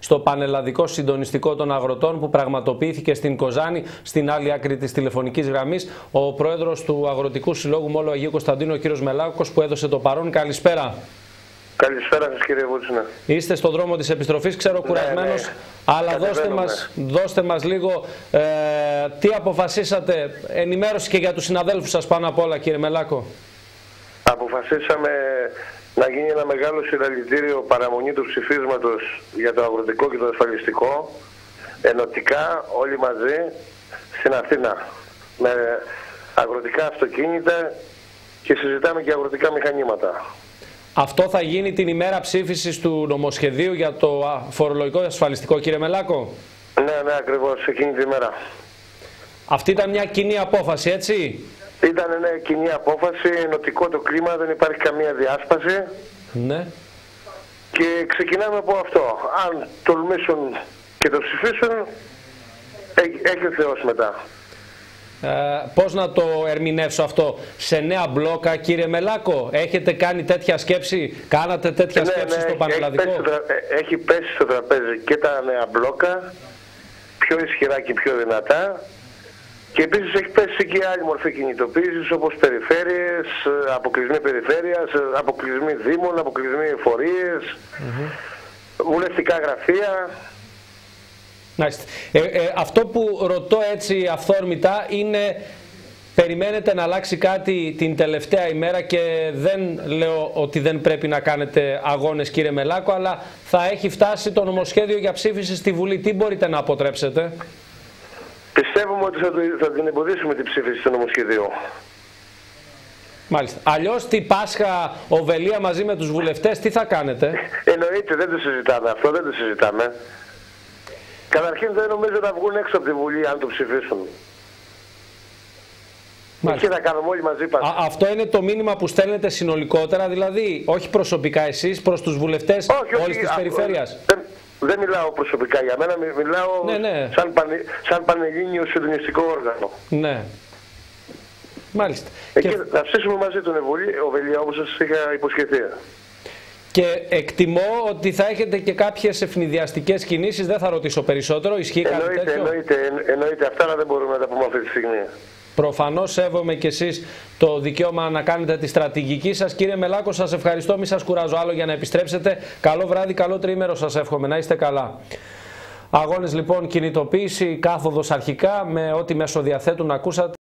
στο πανελλαδικό συντονιστικό των αγροτών που πραγματοποιήθηκε στην Κοζάνη, στην άλλη άκρη της τηλεφωνικής γραμμής. Ο πρόεδρος του Αγροτικού Συλλόγου Μόλο Αγίου Κωνσταντίνου, ο κ. Μελάκος, που έδωσε το παρόν. Καλησπέρα. Καλησπέρα σας κύριε Βούτσινα. Είστε στον δρόμο της επιστροφής, ξέρω ναι, κουρασμένος, ναι. αλλά δώστε μας, δώστε μας λίγο ε, τι αποφασίσατε, ενημέρωση και για τους συναδέλφους σας πάνω απ' όλα κύριε Μελάκο. Αποφασίσαμε να γίνει ένα μεγάλο συλλαλητήριο παραμονή του ψηφίσματος για το αγροτικό και το ασφαλιστικό, ενωτικά όλοι μαζί στην Αθήνα, με αγροτικά αυτοκίνητα και συζητάμε και αγροτικά μηχανήματα. Αυτό θα γίνει την ημέρα ψήφισης του νομοσχεδίου για το φορολογικό ασφαλιστικό, κύριε Μελάκο. Ναι, ναι, ακριβώς, εκείνη την ημέρα. Αυτή ήταν μια κοινή απόφαση, έτσι; Ήταν μια κοινή απόφαση, ενωτικό το κλίμα, δεν υπάρχει καμία διάσπαση. Ναι. Και ξεκινάμε από αυτό. Αν τολμήσουν και το ψηφίσουν, έχει ο Θεός μετά. Ε, πώς να το ερμηνεύσω αυτό, σε νέα μπλόκα κύριε Μελάκο, έχετε κάνει τέτοια σκέψη, κάνατε τέτοια ναι, σκέψη ναι, στο Πανελλαδικό; Έχει πέσει, έχει πέσει στο τραπέζι και τα νέα μπλόκα, πιο ισχυρά και πιο δυνατά. Και επίσης έχει πέσει και άλλη μορφή κινητοποίησης όπως περιφέρειες, αποκλεισμοί περιφέρειας, αποκλεισμοί δήμων, αποκλεισμοί εφορίες, mm βουλευτικά γραφεία. Ε, ε, αυτό που ρωτώ έτσι αυθόρμητα είναι περιμένετε να αλλάξει κάτι την τελευταία ημέρα και δεν λέω ότι δεν πρέπει να κάνετε αγώνες κύριε Μελάκο αλλά θα έχει φτάσει το νομοσχέδιο για ψήφιση στη Βουλή. Τι μπορείτε να αποτρέψετε; Πιστεύουμε ότι θα, θα την εμποδίσουμε την ψήφιση στο νομοσχεδίου. Μάλιστα. Αλλιώς την Πάσχα Οβελία μαζί με τους βουλευτές, τι θα κάνετε; Εννοείται, δεν το συζητάμε αυτό, δεν το συζητάμε. Καταρχήν δεν νομίζω να βγουν έξω από τη Βουλή αν το ψηφίσουν. Μάλιστα. Και θα κάνουμε όλοι μαζί Α, αυτό είναι το μήνυμα που στέλνετε συνολικότερα, δηλαδή όχι προσωπικά εσείς προς τους βουλευτές όλης της περιφέρειας. Δεν, δεν μιλάω προσωπικά για μένα, μιλάω ναι, ναι. σαν, πανε, σαν πανελλήνιο συντονιστικό όργανο. Ναι. Μάλιστα. Εκεί και... θα ψήσουμε μαζί τον Οβελία όπως σας είχα υποσχεθεί. Και εκτιμώ ότι θα έχετε και κάποιες ευνηδιαστικές κινήσεις, δεν θα ρωτήσω περισσότερο, ισχύει εννοείται, κάτι τέτοιο; Εννοείται, εννοείται, αυτά αλλά δεν μπορούμε να τα πούμε αυτή τη στιγμή. Προφανώς σέβομαι και εσείς το δικαίωμα να κάνετε τη στρατηγική σας. Κύριε Μελάκο, σας ευχαριστώ, μη σας κουράζω άλλο για να επιστρέψετε. Καλό βράδυ, καλό τρίμερο σας εύχομαι, να είστε καλά. Αγώνες λοιπόν κινητοποίηση, κάθοδος αρχικά με ό,τι μέσο διαθέτουν ακούσατε.